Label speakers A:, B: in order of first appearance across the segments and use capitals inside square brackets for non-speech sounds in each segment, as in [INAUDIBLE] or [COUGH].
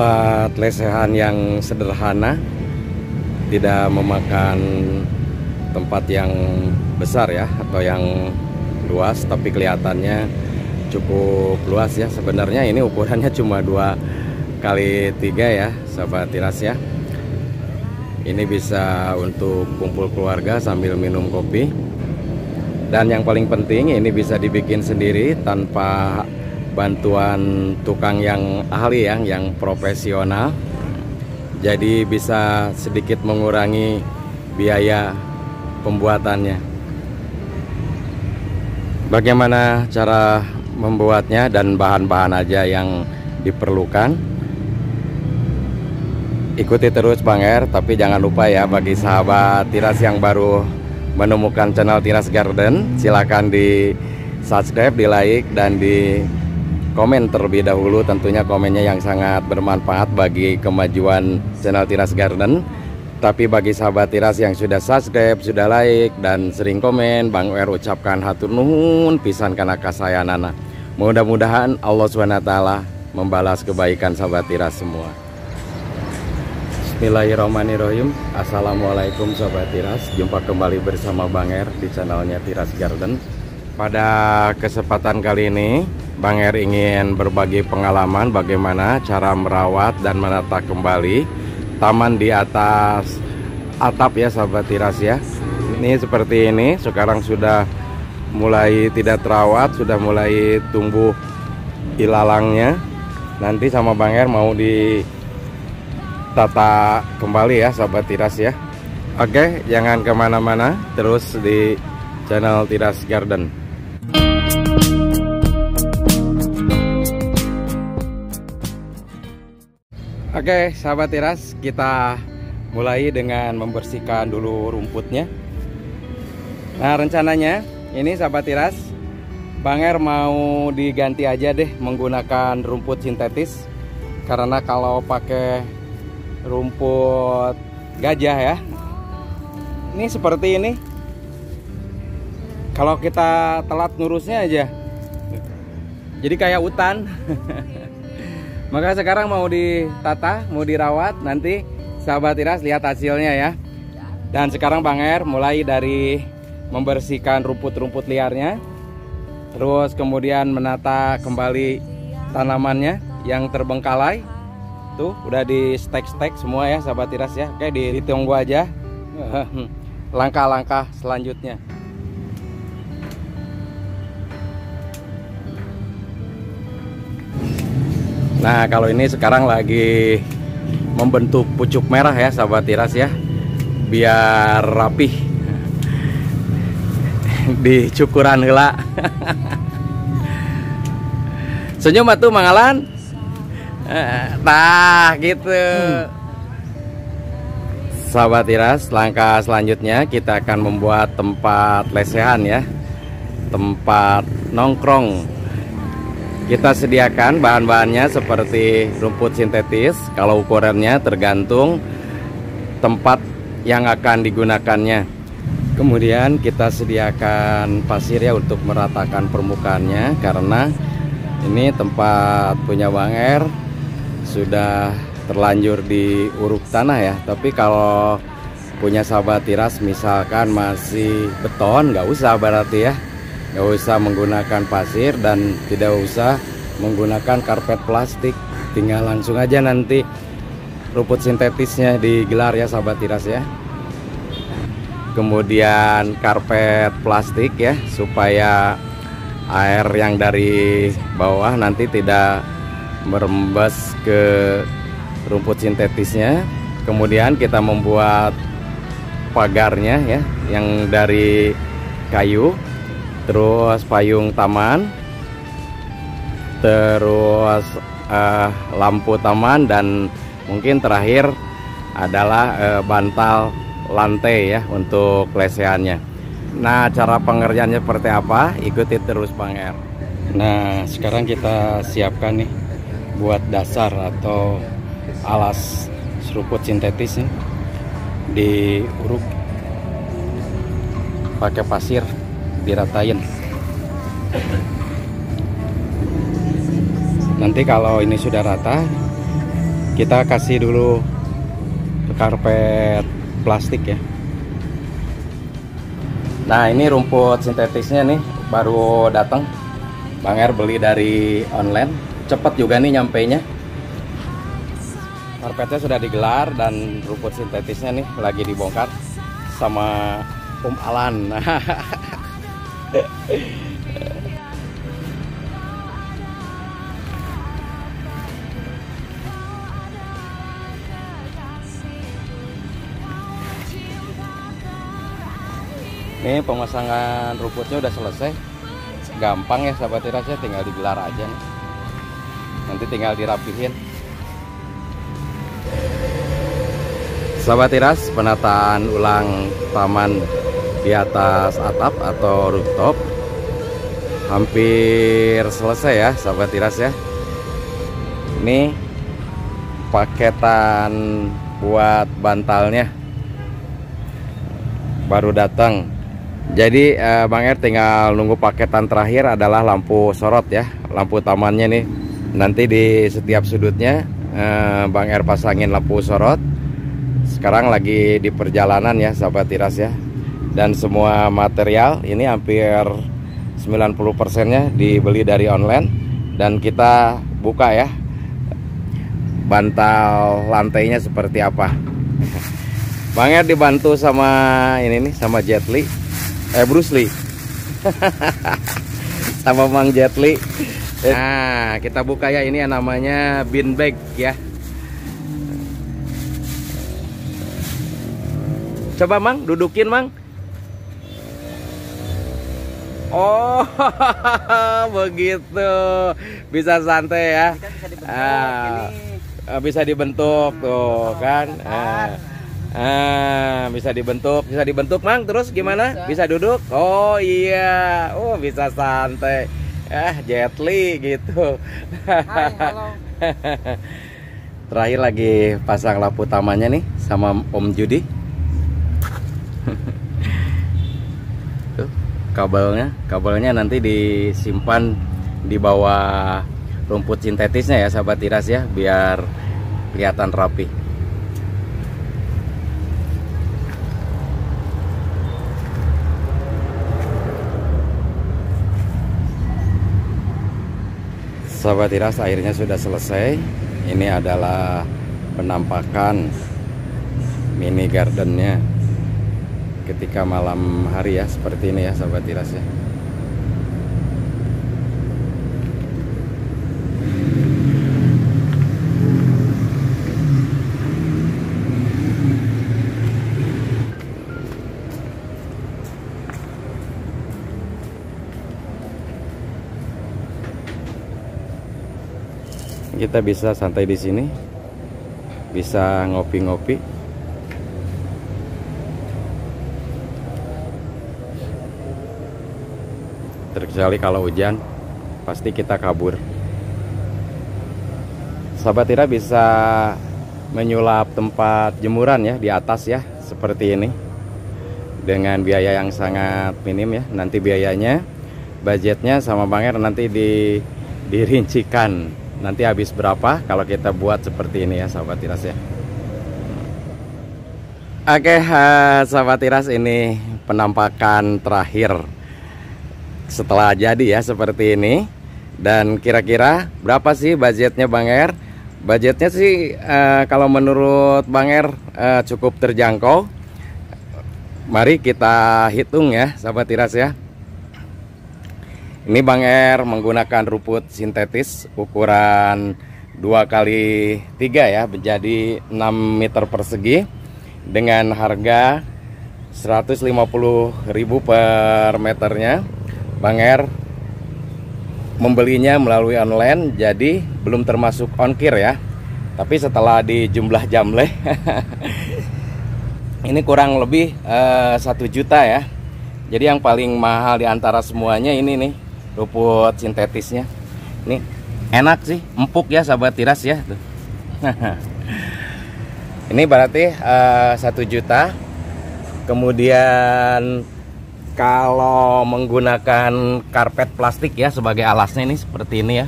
A: tempat lesehan yang sederhana tidak memakan tempat yang besar ya atau yang luas tapi kelihatannya cukup luas ya. Sebenarnya ini ukurannya [LAUGHS] cuma dua kali tiga ya sahabat tiras ya. Ini bisa untuk kumpul keluarga sambil minum kopi. Dan yang paling penting ini bisa dibikin sendiri tanpa bantuan tukang yang ahli yang yang profesional. Jadi bisa sedikit mengurangi biaya pembuatannya. Bagaimana cara membuatnya dan bahan-bahan aja yang diperlukan? Ikuti terus Bang Er tapi jangan lupa ya bagi sahabat tiras yang baru menemukan channel Tiras Garden, silakan di subscribe, di like, dan di komen terlebih dahulu tentunya komennya yang sangat bermanfaat bagi kemajuan channel Tiras Garden. Tapi bagi sahabat Tiras yang sudah subscribe, sudah like, dan sering komen Bang Er ucapkan hatur nuhun pisan karena kasayana mudah-mudahan Allah SWT membalas kebaikan sahabat Tiras semua. Bismillahirrahmanirrahim. Assalamualaikum Sobat Tiras. Jumpa kembali bersama Bang Er di channelnya Tiras Garden. Pada kesempatan kali ini Bang Er ingin berbagi pengalaman Bagaimana cara merawat dan menata kembali Taman di atas atap ya Sobat Tiras ya. Ini seperti ini Sekarang sudah mulai tidak terawat Sudah mulai tumbuh ilalangnya. Nanti sama Bang Er mau di tata kembali ya sahabat tiras ya. Oke jangan ke mana-mana terus di channel tiras garden Oke sahabat tiras kita mulai dengan membersihkan dulu rumputnya. Nah rencananya ini sahabat tiras Bang Er mau diganti aja deh menggunakan rumput sintetis. Karena kalau pakai rumput gajah ya ini seperti ini. Kalau kita telat ngurusnya aja jadi kayak hutan [LAUGHS] maka sekarang mau ditata mau dirawat nanti sahabat tiras lihat hasilnya ya. Dan sekarang Bang Er mulai dari membersihkan rumput-rumput liarnya terus kemudian menata kembali tanamannya yang terbengkalai. Tuh udah di stek-stek semua ya sahabat tiras ya. Oke di ditunggu aja. [LAUGHS] Langkah-langkah selanjutnya nah kalau ini sekarang lagi membentuk pucuk merah ya sahabat tiras ya. Biar rapih. [LAUGHS] Di cukuran hela [LAUGHS] senyum atuh mangalan [LAUGHS] Nah gitu. Sahabat Tiras Langkah selanjutnya kita akan membuat tempat lesehan ya. Tempat nongkrong Kita sediakan bahan-bahannya seperti rumput sintetis. Kalau ukurannya tergantung tempat yang akan digunakannya. Kemudian kita sediakan pasir ya untuk meratakan permukaannya Karena ini tempat punya Bang Er sudah terlanjur diuruk tanah ya. Tapi kalau punya sahabat tiras misalkan masih beton nggak usah berarti ya nggak usah menggunakan pasir dan tidak usah menggunakan karpet plastik. Tinggal langsung aja nanti rumput sintetisnya digelar ya sahabat tiras ya. Kemudian karpet plastik ya supaya air yang dari bawah nanti tidak merembas ke rumput sintetisnya. Kemudian kita membuat pagarnya ya yang dari kayu terus payung taman. Terus uh, lampu taman dan mungkin terakhir adalah uh, bantal lantai ya untuk lesehannya. Nah cara pengerjaannya seperti apa? Ikuti terus Bang Er nah sekarang kita siapkan nih buat dasar atau alas seruput sintetis nih. Diuruk. Pakai pasir diratain. Nanti kalau ini sudah rata kita kasih dulu karpet plastik ya. Nah ini rumput sintetisnya nih baru datang. Bang Er beli dari online. Cepet juga nih nyampe nya karpetnya sudah digelar dan rumput sintetisnya nih lagi dibongkar sama Om Alan [LAUGHS] Ini pemasangan rumputnya udah selesai. Gampang ya sahabat tirasnya tinggal digelar aja nih. Nanti tinggal dirapihin. Sahabat tiras, penataan ulang taman di atas atap atau rooftop hampir selesai ya sahabat tiras ya. Ini paketan buat bantalnya baru datang jadi eh, Bang Er tinggal nunggu paketan terakhir adalah lampu sorot ya, lampu tamannya nih. Nanti di setiap sudutnya eh, Bang Er pasangin lampu sorot. Sekarang lagi di perjalanan ya sahabat tiras ya. Dan semua material ini hampir 90 persennya dibeli dari online. Dan kita buka ya bantal lantainya seperti apa. [LAUGHS] Bang Er dibantu sama ini nih sama Jet Li. Eh Bruce Lee. [LAUGHS] Sama Mang Jet Li. Nah kita buka ya ini yang namanya bin bag ya. Coba Mang dudukin Mang Oh, [LAUGHS] begitu. Bisa santai ya. Bisa dibentuk, ah, bisa dibentuk tuh kan. Ah. Ah, bisa dibentuk, bisa dibentuk, Mang. Terus gimana? Bisa, bisa duduk? Oh iya. Oh, bisa santai. Ah, Jetli gitu. Hai, halo. [LAUGHS] Terakhir lagi pasang lampu utamanya nih sama Om Judi. [LAUGHS] Tuh, kabelnya, kabelnya nanti disimpan di bawah rumput sintetisnya ya, sahabat tiras ya, biar kelihatan rapi. Sahabat tiras airnya sudah selesai. Ini adalah penampakan mini gardennya Ketika malam hari ya seperti ini ya sahabat tiras ya. Kita bisa santai di sini bisa ngopi-ngopi terkecuali kalau hujan pasti kita kabur. Sahabat tira bisa menyulap tempat jemuran ya di atas ya seperti ini. Dengan biaya yang sangat minim ya nanti biayanya budgetnya sama Banger nanti di dirincikan. Nanti habis berapa kalau kita buat seperti ini ya sahabat tiras ya. Oke uh, sahabat tiras ini penampakan terakhir setelah jadi ya seperti ini. Dan kira-kira berapa sih budgetnya Bang Er? Budgetnya sih uh, kalau menurut Bang Er uh, cukup terjangkau. Mari kita hitung ya sahabat tiras ya. Ini Bang R menggunakan rumput sintetis ukuran 2 kali 3 ya menjadi 6 meter persegi dengan harga 150.000 per meternya. Bang R membelinya melalui online jadi belum termasuk ongkir ya. Tapi setelah dijumlah jamleh [LAUGHS] ini kurang lebih uh, eh, 1 juta ya. Jadi yang paling mahal di antara semuanya ini nih rumput sintetisnya ini enak sih empuk ya sahabat tiras ya tuh [LAUGHS] ini berarti eh, satu uh, juta kemudian kalau menggunakan karpet plastik ya sebagai alasnya ini seperti ini ya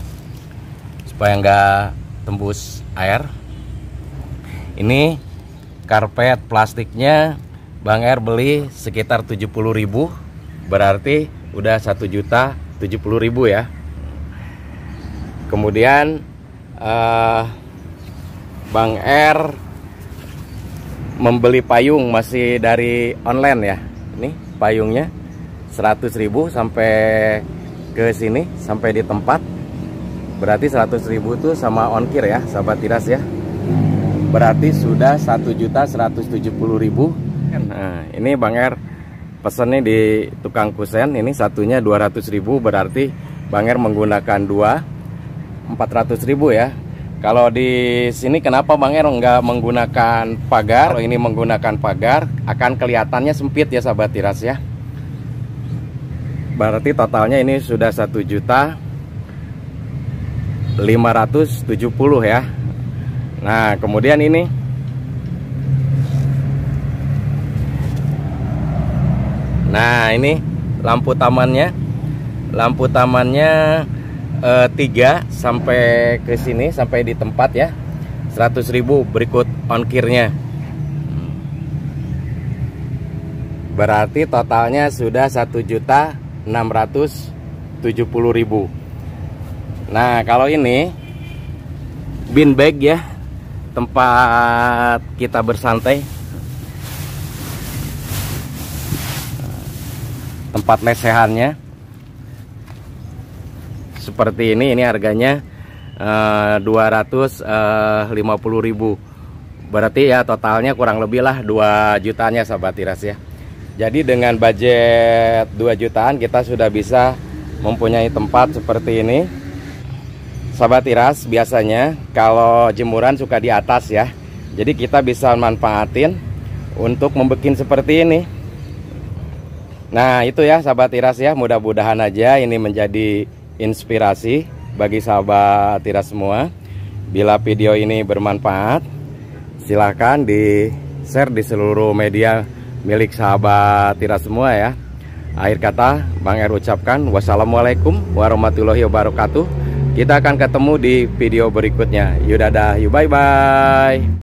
A: supaya nggak tembus air Ini karpet plastiknya Bang R beli sekitar 70.000 berarti udah satu juta 70.000 ya. Kemudian uh, Bang R membeli payung masih dari online ya. Ini payungnya 100.000 sampai ke sini sampai di tempat. Berarti 100.000 itu sama ongkir ya, sahabat tiras ya. Berarti sudah 1.170.000. Nah, ini Bang R pesannya di tukang kusen ini satunya 200.000 berarti Bang R menggunakan dua 400.000 ya kalau di sini kenapa Bang Er nggak menggunakan pagar? Kalau ini menggunakan pagar akan kelihatannya sempit ya sahabat tiras ya. Berarti totalnya ini sudah satu juta 570 ya. Nah kemudian ini. Nah ini lampu tamannya. Lampu tamannya eh, 3 sampai ke sini sampai di tempat ya. 100.000 berikut ongkirnya. Berarti totalnya sudah 1.670.000 nah kalau ini bin bag ya tempat kita bersantai. Tempat lesehannya. Seperti ini ini harganya uh, 250.000 berarti ya totalnya kurang lebih lah 2 jutaannya sahabat tiras ya jadi dengan budget 2 jutaan kita sudah bisa mempunyai tempat seperti ini. Sahabat tiras biasanya kalau jemuran suka di atas ya. Jadi kita bisa manfaatin untuk membuat seperti ini. Nah itu ya sahabat tiras ya. Mudah-mudahan aja ini menjadi inspirasi bagi sahabat tiras semua. Bila video ini bermanfaat, silahkan di share di seluruh media milik sahabat tiras semua ya. Akhir kata, Bang Er ucapkan wassalamualaikum warahmatullahi wabarakatuh. Kita akan ketemu di video berikutnya. Yuk dadah, yuk bye bye.